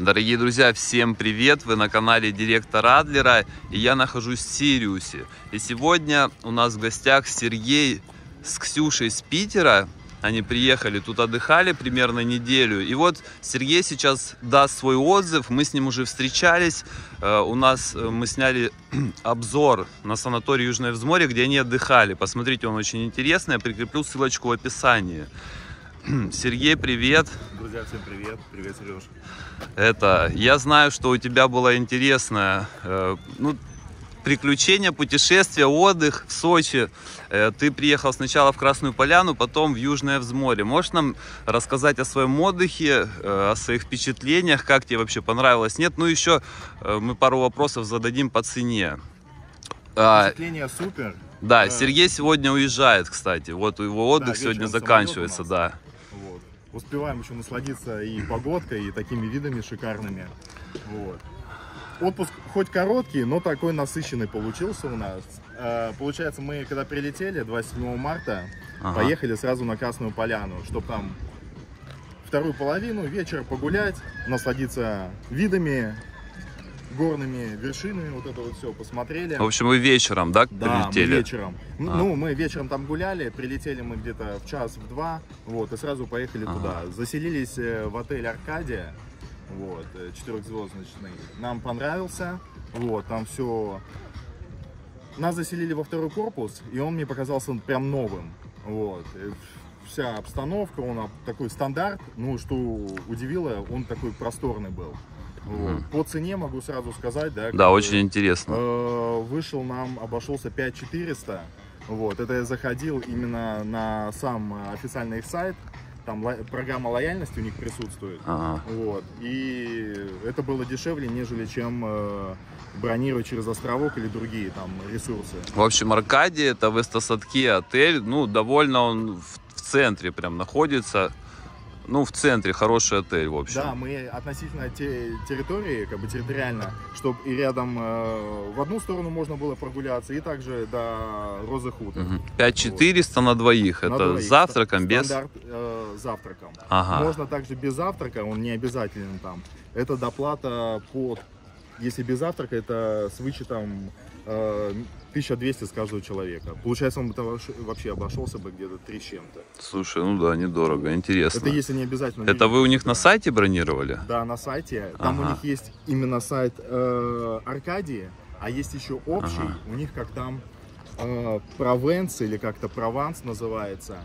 Дорогие друзья, всем привет! Вы на канале Директора Адлера и я нахожусь в Сириусе. И сегодня у нас в гостях Сергей с Ксюшей с Питера. Они приехали, тут отдыхали примерно неделю. И вот Сергей сейчас даст свой отзыв. Мы с ним уже встречались. Э, У нас э, мы сняли обзор на санаторий Южное Взморье, где они отдыхали. Посмотрите, он очень интересный. Я прикреплю ссылочку в описании. Сергей, привет. Друзья, всем привет. Привет, Сереж. Это, я знаю, что у тебя было интересное, э, ну, приключение, путешествие, отдых в Сочи. Э, ты приехал сначала в Красную Поляну, потом в Южное Взморье. Можешь нам рассказать о своем отдыхе, э, о своих впечатлениях, как тебе вообще понравилось, нет? Ну, еще э, мы пару вопросов зададим по цене. А, Впечатление супер. да, Сергей сегодня уезжает, кстати. Вот его отдых Да, сегодня заканчивается, да. Успеваем еще насладиться и погодкой, и такими видами шикарными. Вот. Отпуск хоть короткий, но такой насыщенный получился у нас. Э, Получается, мы когда прилетели 27 марта, Ага. поехали сразу на Красную Поляну, чтобы там вторую половину вечера погулять, насладиться видами, горными вершинами, вот это вот все посмотрели. В общем, вы вечером, да, Да, прилетели? вечером. Н- А. Ну, мы вечером там гуляли, прилетели мы где-то в час, в два, вот, и сразу поехали Ага. туда. Заселились э, в отель Аркадия, вот, э, четырехзвездочный. Нам понравился, вот, там все... Нас заселили во второй корпус, и он мне показался прям новым, вот. И Вся обстановка, он такой стандарт, ну, что удивило, он такой просторный был. Вот. По цене могу сразу сказать, да. Да, как бы, очень интересно. Э, вышел нам, обошелся 5400. Вот, это я заходил именно на сам э, официальный их сайт. Там программа лояльности у них присутствует. Ага. Вот, и это было дешевле, нежели чем э, бронировать через островок или другие там ресурсы. В общем, Аркадий это в Эстосадке отель. Ну, довольно он в центре прям находится. Ну, в центре хороший отель, в общем. Да, мы относительно те территории, как бы территориально, чтобы и рядом э, в одну сторону можно было прогуляться, и также до Розы Хутор. Мгм. 5400 на двоих. На это двоих. завтраком, без... Стандарт э, завтраком. Ага. Можно также без завтрака, он не обязателен там. Это доплата по, если без завтрака, это с вычетом э, 1200 с каждого человека. Получается, он бы вообще обошелся бы где-то 3 с чем-то. Слушай, ну да, недорого, интересно. Это если не обязательно. Это вы у них на Да. сайте бронировали? Да, на сайте. Там у Ага. них есть именно сайт э, Аркадии, а есть еще общий. Ага. У них как там э, Провенс или как-то Прованс называется.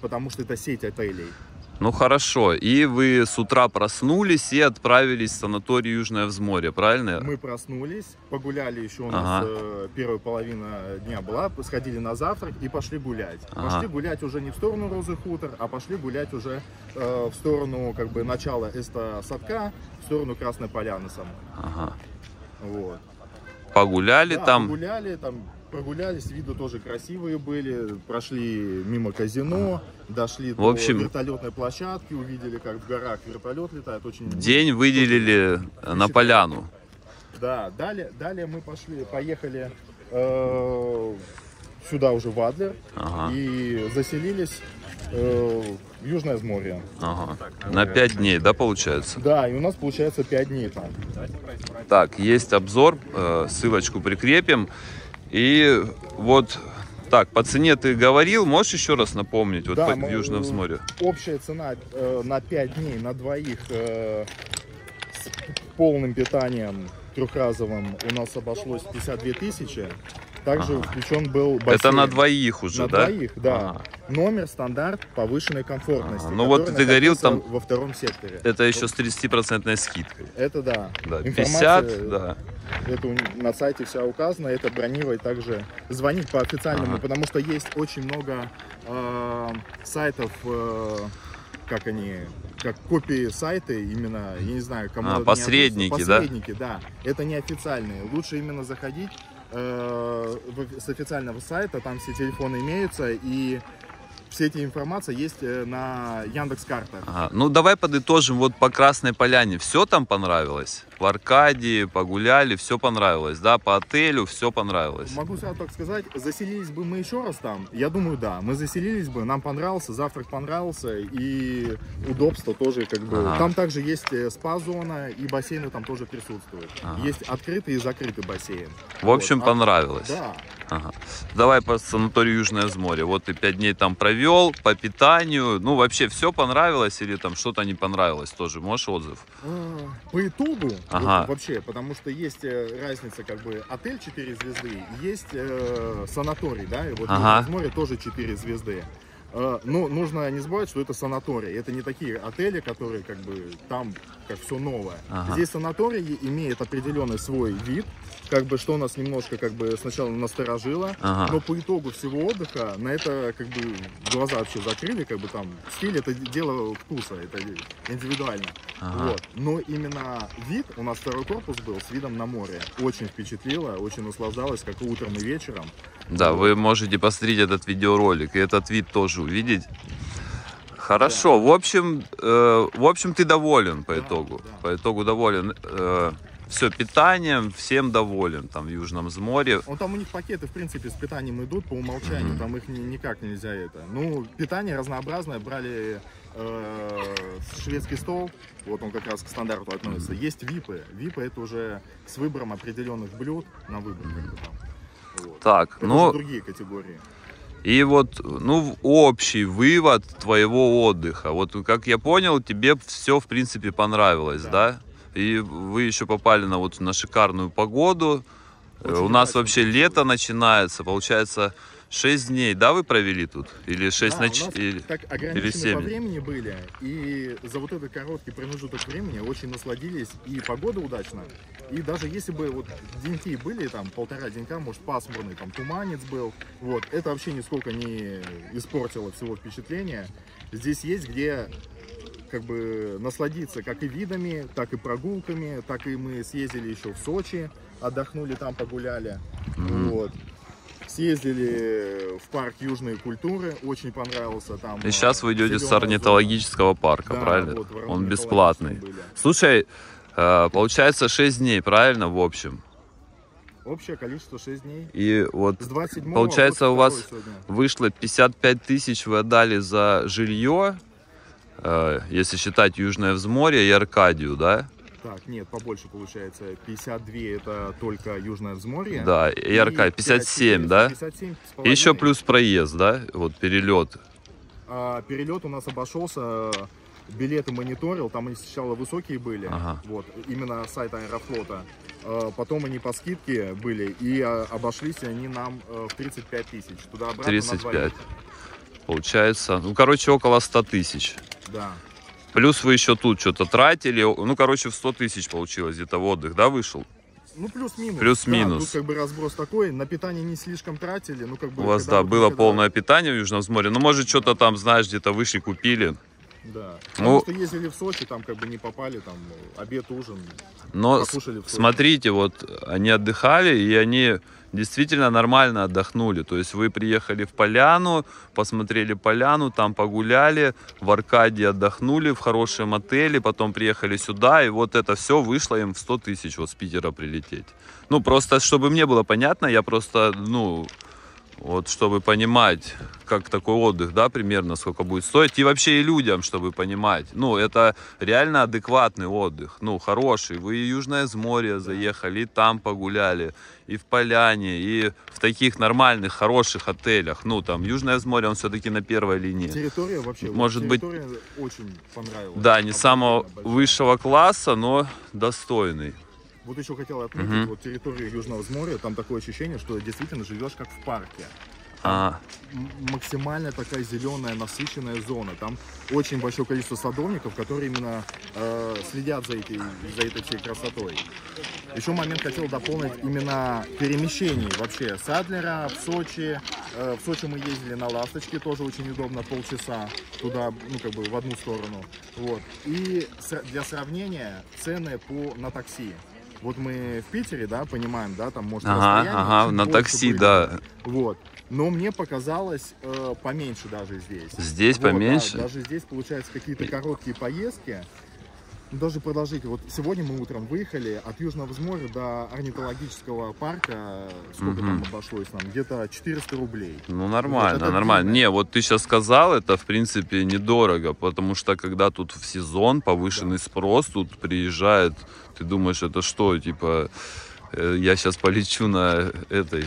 Потому что это сеть отелей. Ну хорошо. И вы с утра проснулись и отправились в санаторий Южное Взморье, правильно? Мы проснулись, погуляли еще у нас Ага. э, первая половина дня была, сходили на завтрак и пошли гулять. Ага. Пошли гулять уже не в сторону Розы Хутор, а пошли гулять уже э, в сторону как бы начала Эста Садка, в сторону Красной Поляны самой. Ага. Вот. Погуляли Да, там. Погуляли, там прогулялись, виды тоже красивые были, прошли мимо казино, дошли В общем- до вертолетной площадки, увидели, как в горах вертолет летает, очень День выделили на поляну. Да, далее, далее мы пошли, поехали э, сюда уже в Адлер Ага. и заселились э, в Южное Взморье. Ага. На 5 дней, да, получается? Да, и у нас получается 5 дней там. Так, есть обзор, э, ссылочку прикрепим. И вот так, по цене ты говорил, можешь еще раз напомнить, вот Да, по мы- Южном Взморье? Общая цена э, на 5 дней на двоих э, с полным питанием трехразовым у нас обошлось 52 тысячи. Также Ага. включен был бассейн. Это на двоих уже, На да? двоих, да. Ага. Номер стандарт повышенной комфортности. Ага. Ну вот ты говорил, там- во втором секторе. Это еще с 30% скидкой. Это да. Да, Информация, 50, да. Это на сайте все указано. Это бронировать также, звонить по официальному, Ага. потому что есть очень много э, сайтов, э, как они, как копии сайта, именно, я не знаю, кому А, это не посредники, относится. да? Посредники, да. Это не официальные. Лучше именно заходить э, с официального сайта, там все телефоны имеются и все эти информация есть э, на Яндекс картах. Ага. Ну давай подытожим вот по Красной Поляне. Все там понравилось? В Аркадии погуляли, все понравилось, да? По отелю все понравилось. Могу сразу так сказать, заселились бы мы еще раз там, я думаю, да, мы заселились бы, нам понравился, завтрак понравился, и удобство тоже как бы. Ага. Там также есть э, спа-зона, и бассейны там тоже присутствуют. Ага. Есть открытый и закрытый бассейн. В общем, Вот, а- понравилось. Да, Ага. Давай по санаторию Южное море. Вот ты пять дней там провел, по питанию. Ну, вообще все понравилось или там что-то не понравилось тоже? Можешь отзыв? А, По итогу, Ага. вот вообще, потому что есть э, разница, как бы, отель 4 звезды, есть э, санаторий, да, и вот Ага. в море тоже 4 звезды. Э, Но нужно не забывать, что это санаторий. Это не такие отели, которые как бы там как все новое. Ага. Здесь санаторий имеет определенный свой вид, как бы что нас немножко как бы сначала насторожило. Ага. Но по итогу всего отдыха на это как бы глаза вообще закрыли, как бы там стиль это дело вкуса, это индивидуально. Ага. Вот. Но именно вид, у нас второй корпус был с видом на море. Очень впечатлило, очень наслаждалась, как и утром и вечером. Да, вы можете посмотреть этот видеоролик и этот вид тоже увидеть. Хорошо, в общем, э, в общем, ты доволен по Да, итогу. да. По итогу доволен. все, питанием, всем доволен там в Южном море. Он там у них пакеты, в принципе, с питанием идут по умолчанию, Мгм. там их ни- никак нельзя это. Ну, питание разнообразное, брали э, шведский стол, вот он как раз к стандарту относится. Есть випы, випы это уже с выбором определенных блюд на выбор. Как бы, там. Вот. Так, Это ну другие категории. И вот, ну, общий вывод твоего отдыха. Вот как я понял, тебе все в принципе понравилось, да? Да. И вы еще попали на вот на шикарную погоду. Э, Очень У нас вообще лето начинается, получается 6 дней, да, вы провели тут? Или 6 Да, у ноч... нас или- так или по времени были, и за вот этот короткий промежуток времени очень насладились, и погода удачно, и даже если бы вот деньки были, там, полтора денька, может, пасмурный, там, туманец был, вот, это вообще нисколько не испортило всего впечатления. Здесь есть где как бы насладиться как и видами, так и прогулками, так и мы съездили еще в Сочи, отдохнули там, погуляли, Мгм. вот. Съездили в парк южной культуры, очень понравился там. И сейчас вы идете с орнитологического парка, зона. Да, правильно? вот, Он бесплатный. были. Слушай, э, получается 6 дней, правильно, в общем? Общее количество 6 дней. И вот С 27 Получается, у вас сегодня. вышло 55 тысяч вы отдали за жилье, э, если считать Южное Взморье и Аркадию, да? Нет, побольше получается. 52 это только Южное Взморье. Да, и Аркадия 57, да? 57 с И еще плюс проезд, да? Вот перелет. А, перелет у нас обошелся, билеты мониторил, там они сначала высокие были, Ага. вот, именно сайт Аэрофлота. А, Потом они по скидке были, и а, обошлись они нам э, в 35 тысяч. Туда-обратно на 35. двоих. Получается, ну, короче, около 100 тысяч. Да. Плюс вы еще тут что-то тратили. Ну, короче, в 100 тысяч получилось где-то в отдых, да, вышел? Ну, плюс-минус. Плюс-минус. Да, тут как бы разброс такой. На питание не слишком тратили. Ну, как бы, У вас, когда да, было это- полное питание в Южном море. Ну, может, что-то там, знаешь, где-то вышли, купили. Да. Ну- Потому что ездили в Сочи, там как бы не попали, там обед, ужин. Но смотрите, вот они отдыхали, и они действительно нормально отдохнули. То есть вы приехали в поляну, посмотрели поляну, там погуляли, в Аркадии отдохнули в хорошем отеле, потом приехали сюда, и вот это все вышло им в 100 тысяч вот с Питера прилететь. Ну, просто, чтобы мне было понятно, я просто, ну, вот, чтобы понимать, как такой отдых, да, примерно, сколько будет стоить. И вообще и людям, чтобы понимать. Ну, это реально адекватный отдых. Ну, хороший. Вы и Южное море заехали, и там погуляли, и в Поляне, и в таких нормальных, хороших отелях. Ну, там, Южное море, он все-таки на первой линии. Территория вообще, вот Может быть- территория очень понравилась. Да, не самого Большая. высшего класса, но достойный. Вот еще хотел отметить, Мгм. вот территория Южного моря, там такое ощущение, что действительно живешь как в парке. А, максимально такая зеленая, насыщенная зона. Там очень большое количество садовников, которые именно э, следят за этой, за этой всей красотой. Еще момент хотел дополнить именно перемещений вообще с Адлера в Сочи. Э, в Сочи мы ездили на Ласточке, тоже очень удобно, полчаса туда, ну как бы в одну сторону. Вот. И для сравнения цены по, на такси. Вот мы в Питере, да, понимаем, да, там может Ага, расстояние ага, на такси, быть. да. Вот. Но мне показалось э, поменьше даже здесь. Здесь Вот, да, поменьше? даже здесь получается какие-то короткие поездки. Даже продолжить. Вот сегодня мы утром выехали от Южного взморья до орнитологического парка. Сколько Мгм. там обошлось нам? Где-то 400 рублей. Ну нормально, это нормально. длинно. Не, вот ты сейчас сказал, это в принципе недорого, потому что когда тут в сезон повышенный спрос, тут приезжает, ты думаешь, это что, типа, э, я сейчас полечу на этой,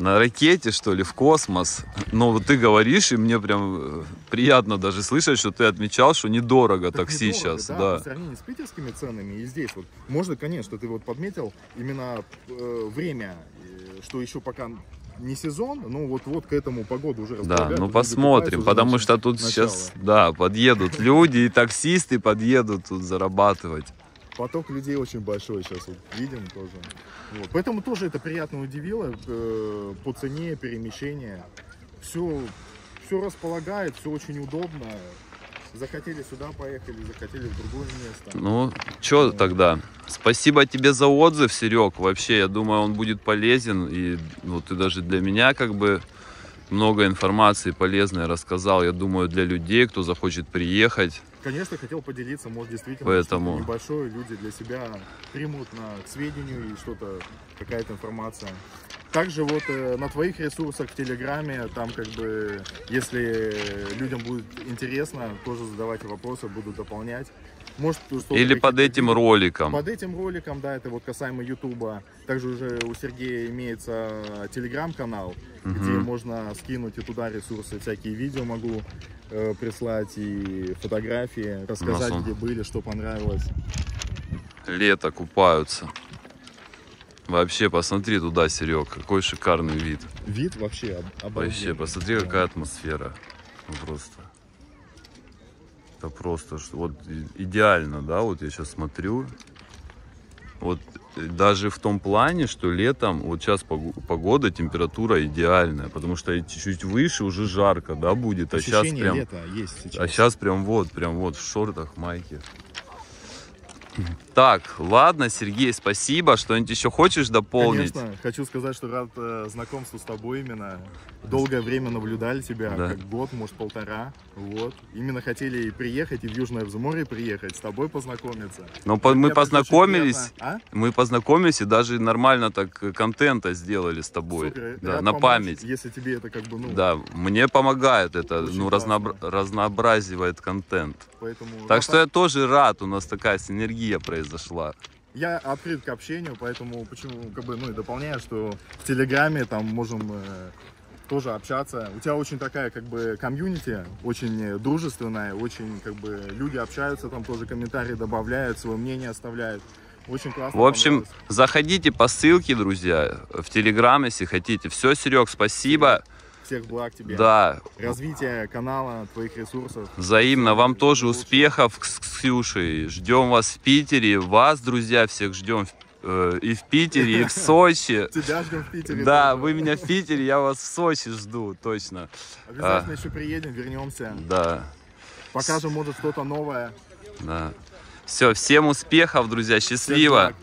на ракете, что ли, в космос. Но вот ты говоришь, и мне прям э, приятно даже слышать, что ты отмечал, что недорого Так такси недорого, сейчас, да, да. По сравнению с питерскими ценами и здесь вот. Можно, конечно, ты вот подметил именно э, время, э, что еще пока не сезон, но вот вот к этому погода уже Да, ну посмотрим, потому что тут начало. сейчас, да, подъедут люди, и таксисты подъедут тут зарабатывать. Поток людей очень большой сейчас вот видим тоже. Вот. Поэтому тоже это приятно удивило э, по цене перемещения. Все, все располагает, все очень удобно. Захотели сюда поехали, захотели в другое место. Ну, что тогда? Спасибо тебе за отзыв, Серег. Вообще, я думаю, он будет полезен. И ну, ты даже для меня как бы много информации полезной рассказал. Я думаю, для людей, кто захочет приехать. Конечно, хотел поделиться, может действительно Поэтому- что-то небольшое люди для себя примут на, к сведению и что-то, какая-то информация. Также вот э, на твоих ресурсах в Телеграме, там как бы, если людям будет интересно, тоже задавайте вопросы, буду дополнять. Может, Или под этим роликом. Под этим роликом, да, это вот касаемо Ютуба. Также уже у Сергея имеется телеграм-канал, где Мгм. можно скинуть и туда ресурсы, всякие видео могу э, прислать и фотографии, рассказать, где были, что понравилось. Лето купаются. Вообще, посмотри туда, Серег, какой шикарный вид. Вид вообще об- обалденный. Вообще, посмотри, какая атмосфера. Просто. Это просто, что вот идеально, да, вот я сейчас смотрю. Вот э, даже в том плане, что летом, вот сейчас погода, температура идеальная, потому что и чуть-чуть выше уже жарко, да, будет, а сейчас Ощущение прям, сейчас. а сейчас прям вот, прям вот в шортах, майке. Так, ладно, Сергей, спасибо. Что-нибудь еще хочешь дополнить? Конечно, хочу сказать, что рад э, знакомству с тобой именно. Долгое время наблюдали тебя, Да. как год, может полтора. Вот. Именно хотели и приехать, и в Южное взморье приехать, с тобой познакомиться. Ну, по- мы познакомились, приятно. мы познакомились и даже нормально так э, контента сделали с А? тобой. Супер, да, рад на помочь, память. Если тебе это как бы, ну, Да, мне помогает это, Очень ну, разнобра- разнообразивает контент. Поэтому... Так что я тоже рад, у нас такая синергия произошла. Я открыт к общению, поэтому почему, как бы, ну и дополняю, что в Телеграме там можем э, тоже общаться. У тебя очень такая, как бы, комьюнити, очень э, дружественная, очень, как бы, люди общаются, там тоже комментарии добавляют, свое мнение оставляют. Очень классно. В общем, заходите по ссылке, друзья, в Телеграм, если хотите. Все, Серег, спасибо. Всех благ тебе. Да, Развитие канала, твоих ресурсов. взаимно. Вам тоже Лучше. успехов с Ксюшей. Ждем вас в Питере. Вас, друзья, всех ждем в- э, и в Питере, и в Сочи. Тебя ждем в Питере. Да, тоже. вы меня в Питере, я вас в Сочи жду, точно. Обязательно еще приедем, вернемся. Да, Покажем, может, что-то новое. да. Все, всем успехов, друзья, счастливо. благ.